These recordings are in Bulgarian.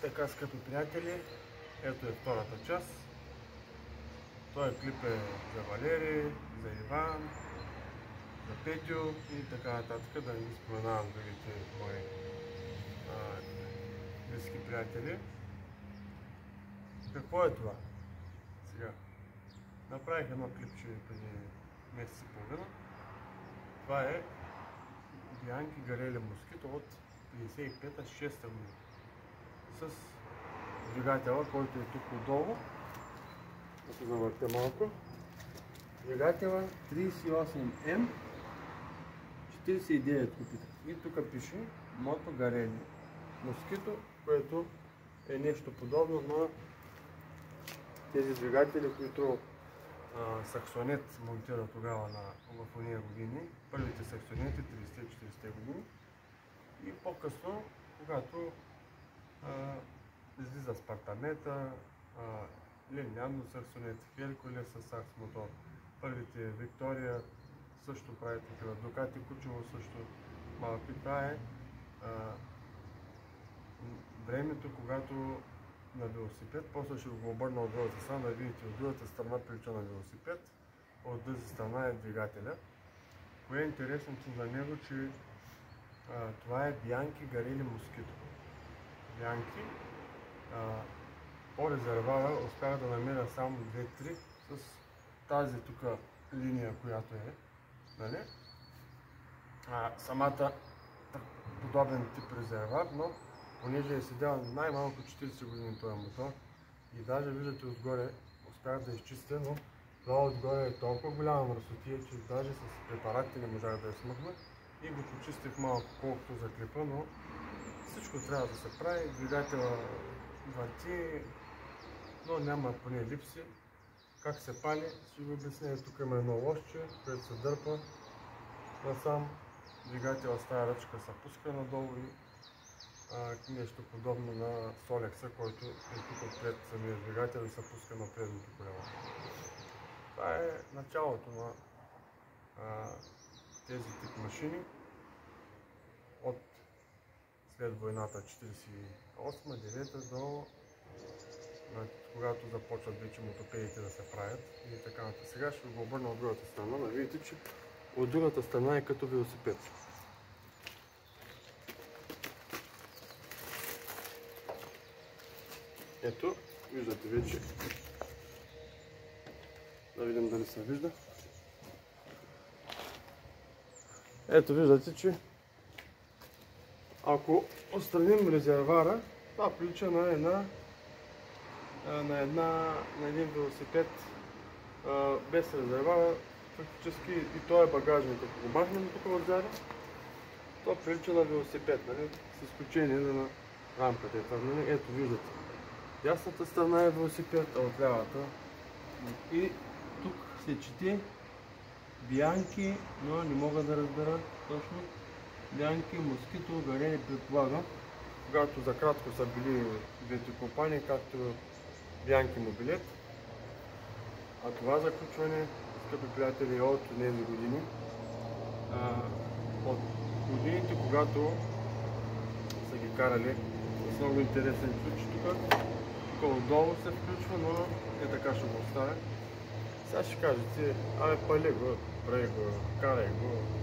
така, скъпи приятели, ето е втората част. Този клип е за Валери, за Иван, за Петю и така нататък, да не споменавам другите мои близки приятели. Какво е това? Сега, направих едно клипче преди месец и половина. Това е Бианки Гарели Москито от 55-та, 6-та година. С двигателя, който е тук отдолу. Ако завърте малко. Двигателя 38M 49 купите. И тук пише Мото Гарели Москито, което е нещо подобно на тези двигатели, които Саксонет монтира тогава на, в години, първите саксонети 30-40 години. И по-късно, когато излиза Спартамета, Линяно саксонет, Херкулес с сакс мотор, първите Виктория също прави такива, Дукати Кучево също малки. Това е времето, когато на велосипед, после ще го обърна от другата страна, да видите от другата страна прилича на велосипед, от тази страна е двигателя. Кое е интересното за него, че това е Бянки Гарели Москито. Бянки. А, по резервара успях да намеря само 2-3 с тази тук линия, която е. Нали? А, самата подобен тип резервар, но понеже е седял най-малко 40 години този мотор и даже виждате отгоре, успях да изчистя, но това отгоре е толкова голяма мръсотия, че даже с препаратите не можах да я смъкна и го почистих малко колкото за клипа, но всичко трябва да се прави, двигателя върти, но няма поне липси. Как се пали, ще ви обясня. Тук има едно лошче, което се дърпа насам. Двигателя с тази ръчка се пуска надолу и нещо подобно на Солекса, който е тук отпред самия двигател и се пуска на предното колело. Това е началото на тези тип машини след войната 48-9 до когато започват вече мотопедите да се правят и така нататък. Сега ще го обърна от другата страна, да видите, че от другата страна е като велосипед. Ето, виждате вече. Да видим дали се вижда. Ето виждате, че ако отстраним резервара, това прилича на една на, една, на един велосипед а, без резервара, фактически и то е багажник. Ако го махнем тук отзади, то прилича на велосипед, нали? с изключение на рамката. Е, нали? Ето виждате. Дясната страна е велосипед, а от лявата. И тук се чете Бианки, но не мога да разбера точно. Бианки, Москито, Гарени, предполагам. Когато за кратко са били двете компании, както Бянки Мобилет. А това заключване, скъпи приятели, е от тези години. А, от годините, когато са ги карали с много интересен ключ тук. Тук отдолу се включва, но е така ще го оставя. Сега ще кажете, абе пали го, прави го, карай го.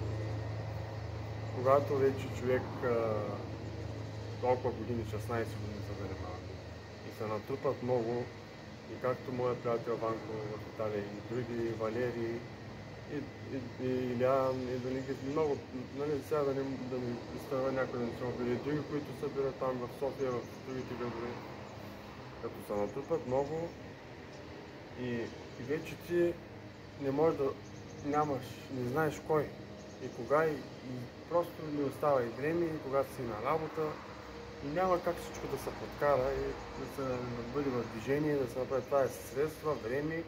Когато вече човек толкова години, 16 години се занимава се натрупат много и както моят приятел Ванко в Италия и други, Валери и, и, и Илян, и да ги много, нали, сега да не, да не представя някой да не са били, други, които събират там в София, в другите градове, като се натрупат много и, и вече ти не можеш да нямаш, не знаеш кой и кога и, и просто не остава и време, и когато си на работа, и няма как всичко да се подкара и да се бъде в движение, да се направи. Това е средства, време,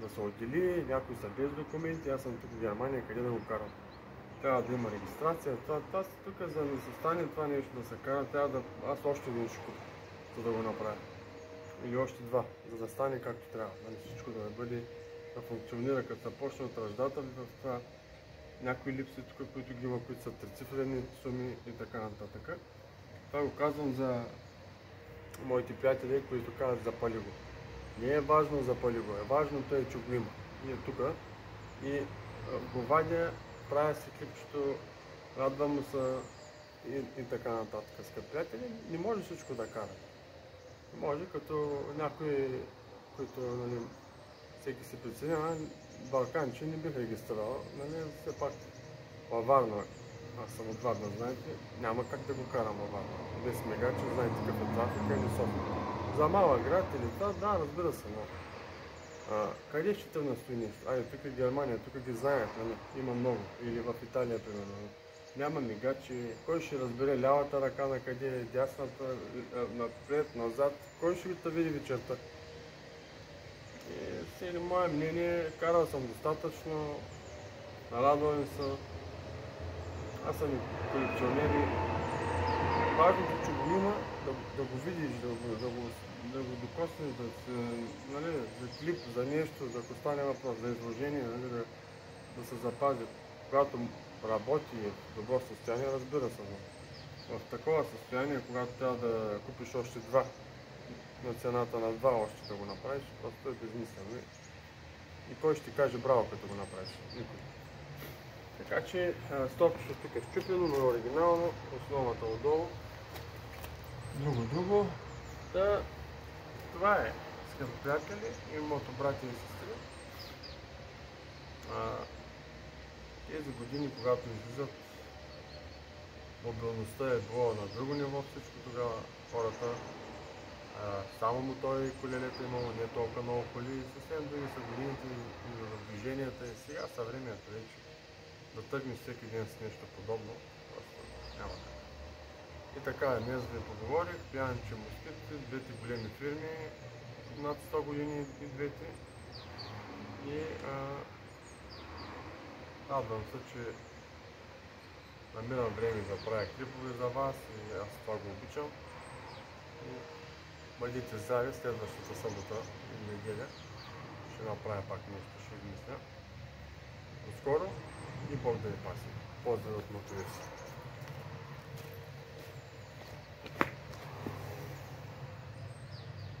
да се отдели, някои са без документи, аз съм тук в Германия, къде да го карам. Трябва да има регистрация, това, това тук за да се стане това нещо да се кара, трябва да аз още един купя, за да го направя. Или още два, за да стане както трябва, нали, всичко да бъде, да функционира, като започне от ръждатели в това, някои липси тук, които ги има, които са трицифрени суми и така нататък. Това го казвам за моите приятели, които казват запали го. Не е важно запали го, е важното е, че го има. И е тук. И го вадя, правя си клипчето, радвам му се и, и така нататък. Скъпи приятели, не може всичко да кара. Може като някои, които нали, всеки се преценява, Балканче не бих регистрирал, нали, все пак във Варна, аз съм от Варна, знаете, няма как да го карам във Варна. Без мегаче, знаете какъв е трафика или София. За малък град или това, да, разбира се, но а, къде ще тръгна стои нещо? Айде, тук е Германия, тук ги знаят, нали? има много. Или в Италия, примерно. Няма мигачи, кой ще разбере лявата ръка на къде е, дясната, напред, назад, кой ще ги види вечерта? И сега мое мнение, карал съм достатъчно, нарадвам се. Аз съм и колекционер и важното, че го има, да, да го видиш, да го, да го, да го докоснеш, да се, нали, за клип, за нещо, за ако стане въпрос, за изложение, нали, да, да се запази. Когато работи в добро състояние, разбира се, но в такова състояние, когато трябва да купиш още два на цената на два още да го направиш, просто е безмислено. И кой ще ти каже браво, като го направиш? Никой. Така че стопчето тук е щупено, но е оригинално, основата отдолу. Друго, друго. Да, това е, скъпи приятели и моето братя и сестри. А, тези години, когато излизат, мобилността е било на друго ниво, всичко тогава хората само мотори и колелета имало, не толкова много коли. Съвсем други са годините и в движенията. И сега съвремето вече да тръгнеш всеки ден с нещо подобно, просто няма как. И така, днес ви поговорих, Пиянче Москитите, двете големи фирми, над 100 години и двете. И радвам се, че намирам време да правя клипове за вас и аз това го обичам. И бъдете заедно следващата събота и неделя. Ще направя пак нещо, ще измисля. До скоро и Бог да ви паси. Поздрав от мотивирси.